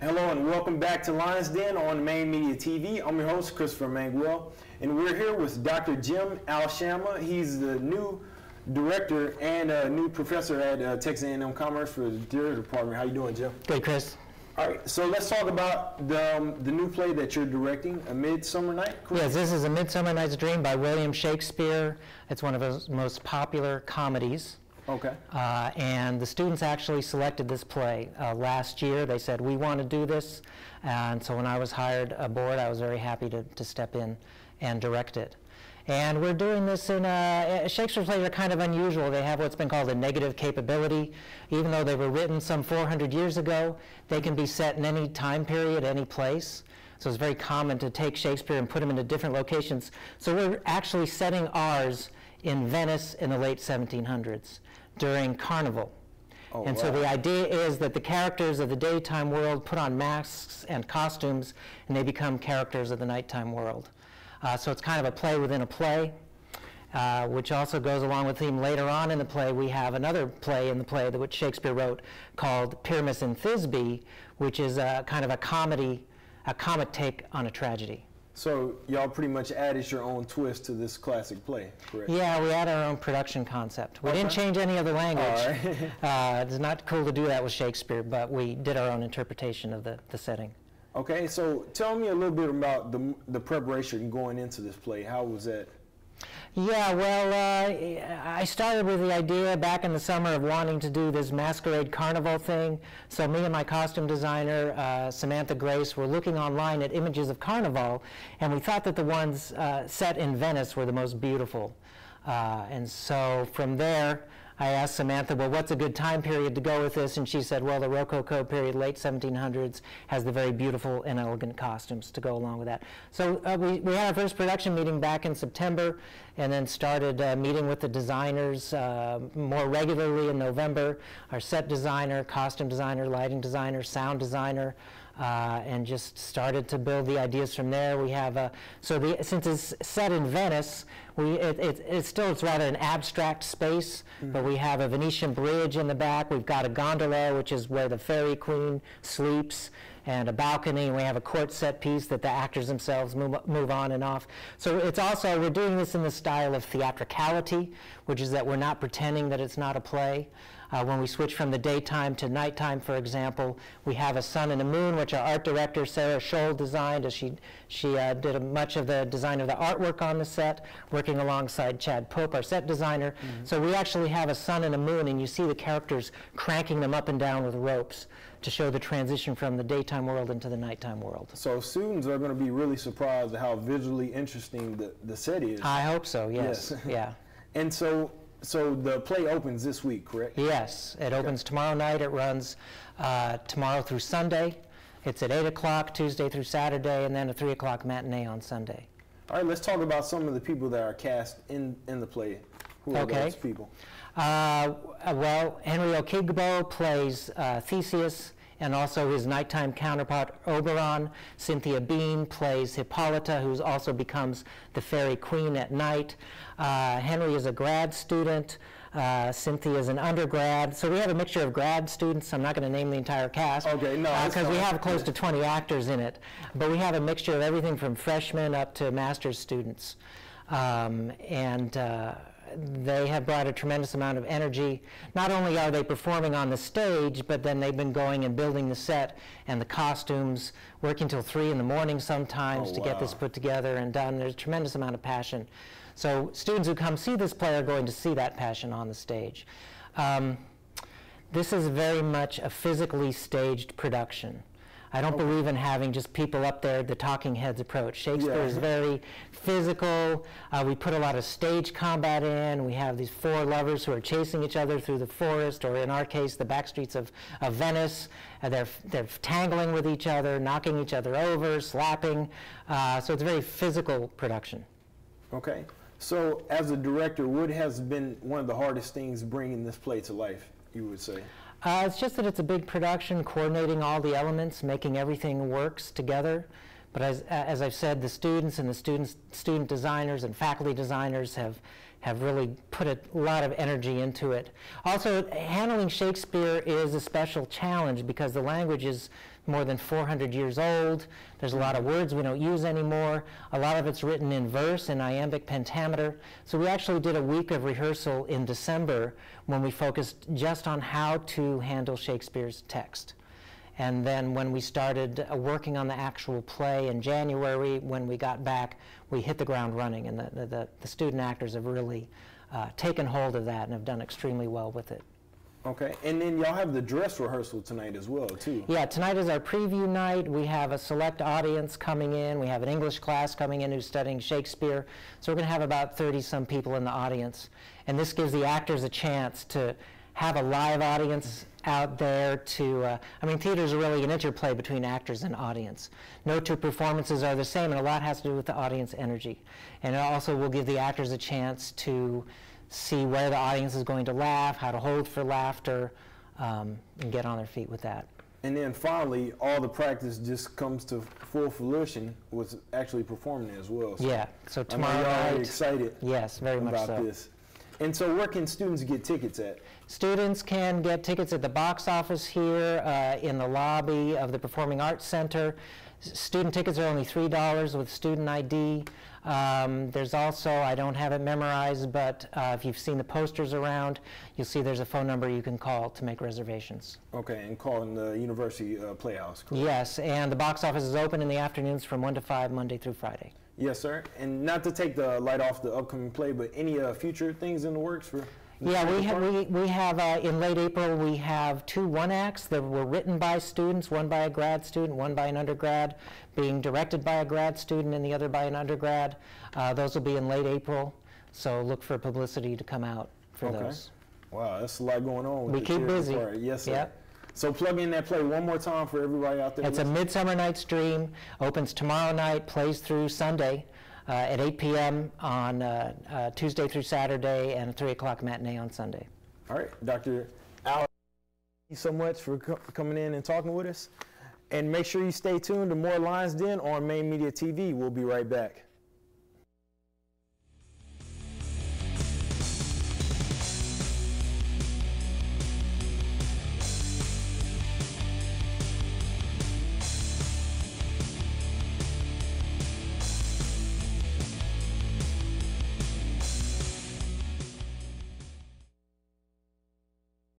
Hello and welcome back to Lions Den on Mane Media TV. I'm your host, Christopher Manguel, and we're here with Dr. Jim Alshama. He's the new director and a new professor at uh, Texas A&M Commerce for the theater department. How you doing, Jim? Good, Chris. All right, so let's talk about the, um, the new play that you're directing, A Midsummer Night. correct? Yes, this is A Midsummer Night's Dream by William Shakespeare. It's one of his most popular comedies. Okay. Uh, and the students actually selected this play uh, last year. They said, we want to do this. And so when I was hired aboard, I was very happy to, to step in and direct it. And we're doing this in a, Shakespeare plays are kind of unusual. They have what's been called a negative capability. Even though they were written some 400 years ago, they can be set in any time period, any place. So it's very common to take Shakespeare and put him into different locations. So we're actually setting ours in Venice in the late 1700s during Carnival. Oh, and so the idea is that the characters of the daytime world put on masks and costumes, and they become characters of the nighttime world. Uh, so it's kind of a play within a play, uh, which also goes along with the theme. Later on in the play, we have another play in the play that which Shakespeare wrote called Pyramus and Thisbe, which is a kind of a comedy, a comic take on a tragedy. So y'all pretty much added your own twist to this classic play, correct? Yeah, we had our own production concept. We didn't change any of the language. Right. uh, it's not cool to do that with Shakespeare, but we did our own interpretation of the, the setting. Okay, so tell me a little bit about the, the preparation going into this play. How was that? Yeah, well, uh, I started with the idea back in the summer of wanting to do this masquerade carnival thing. So me and my costume designer, uh, Samantha Grace, were looking online at images of carnival, and we thought that the ones uh, set in Venice were the most beautiful. Uh, and so from there, I asked Samantha, well, what's a good time period to go with this? And she said, well, the Rococo period, late 1700s, has the very beautiful and elegant costumes to go along with that. So uh, we, we had our first production meeting back in September and then started uh, meeting with the designers uh, more regularly in November. Our set designer, costume designer, lighting designer, sound designer, uh, and just started to build the ideas from there. We have a, so the, since it's set in Venice, we, it, it, it's still it's rather an abstract space, but we have a Venetian bridge in the back. We've got a gondola, which is where the fairy queen sleeps, and a balcony. And we have a court set piece that the actors themselves move, move on and off. So it's also we're doing this in the style of theatricality, which is that we're not pretending that it's not a play. Uh, when we switch from the daytime to nighttime, for example, we have a sun and a moon, which our art director Sarah Scholl designed. As she she uh, did a, much of the design of the artwork on the set, working alongside Chad Pope, our set designer. So we actually have a sun and a moon, and you see the characters cranking them up and down with ropes to show the transition from the daytime world into the nighttime world. So students are going to be really surprised at how visually interesting the, the set is. I hope so. Yes. Yes. yeah. And so, so the play opens this week, correct? Yes, it opens tomorrow night. It runs uh, tomorrow through Sunday. It's at 8 o'clock Tuesday through Saturday, and then a 3 o'clock matinee on Sunday. All right, let's talk about some of the people that are cast in, in the play. Who are Okay. those people? Uh, well, Henry Okigbo plays uh, Theseus and also his nighttime counterpart Oberon. Cynthia Bean plays Hippolyta, who also becomes the fairy queen at night. Uh, Henry is a grad student. Uh, Cynthia is an undergrad. So we have a mixture of grad students. I'm not going to name the entire cast. Okay, no, Because we have close to 20 actors in it. But we have a mixture of everything from freshmen up to master's students. Um, and uh, they have brought a tremendous amount of energy. Not only are they performing on the stage, but then they've been going and building the set and the costumes, working till 3 in the morning sometimes Oh, to get this put together and done. There's a tremendous amount of passion. So students who come see this play are going to see that passion on the stage. Um, this is very much a physically staged production. I don't believe in having just people up there, the talking heads approach. Shakespeare Yeah. is very physical. Uh, we put a lot of stage combat in. We have these four lovers who are chasing each other through the forest, or in our case, the back streets of, of Venice. Uh, they're, they're tangling with each other, knocking each other over, slapping. Uh, so it's a very physical production. Okay. So, as a director, what has been one of the hardest things bringing this play to life, you would say? Uh, it's just that it's a big production, coordinating all the elements, making everything works together. But as, as I've said, the students and the students, student designers and faculty designers have, have really put a lot of energy into it. Also, handling Shakespeare is a special challenge because the language is more than 400 years old. There's a lot of words we don't use anymore. A lot of it's written in verse in iambic pentameter. So we actually did a week of rehearsal in December when we focused just on how to handle Shakespeare's text. And then when we started uh, working on the actual play in January, when we got back, we hit the ground running, and the, the, the student actors have really uh, taken hold of that and have done extremely well with it. Okay, and then y'all have the dress rehearsal tonight as well, too. Yeah, tonight is our preview night. We have a select audience coming in. We have an English class coming in who's studying Shakespeare. So we're going to have about 30 some people in the audience. And this gives the actors a chance to have a live audience out there to, uh, I mean, theater is really an interplay between actors and audience. No two performances are the same, and a lot has to do with the audience energy. And it also will give the actors a chance to see where the audience is going to laugh, how to hold for laughter, um, and get on their feet with that. And then finally, all the practice just comes to full fruition with actually performing as well. So Yeah, so I tomorrow y'all are night. excited Yes, very much about so. this. And so where can students get tickets at? Students can get tickets at the box office here uh, in the lobby of the Performing Arts Center. S- Student tickets are only $3 with student ID. Um, There's also, I don't have it memorized, but uh, if you've seen the posters around, you'll see there's a phone number you can call to make reservations. Okay, and calling the University uh, Playhouse. correct? Yes, and the box office is open in the afternoons from 1 to 5, Monday through Friday. Yes, sir. And not to take the light off the upcoming play, but any uh, future things in the works for? Yeah, we have, we, we have, uh, in late April, we have two one-acts that were written by students, one by a grad student, one by an undergrad, being directed by a grad student and the other by an undergrad. Uh, those will be in late April, so look for publicity to come out for Okay. those. Wow, that's a lot going on We keep busy. Yes, sir. Yep. So plug in that play one more time for everybody out there. It's a. Midsummer Night's Dream, opens tomorrow night, plays through Sunday uh, at 8 p.m. on uh, uh, Tuesday through Saturday, and a 3 o'clock matinee on Sunday. All right, Dr. Al, thank you so much for co- coming in and talking with us. And make sure you stay tuned to more Lions Den on Mane Media TV. We'll be right back.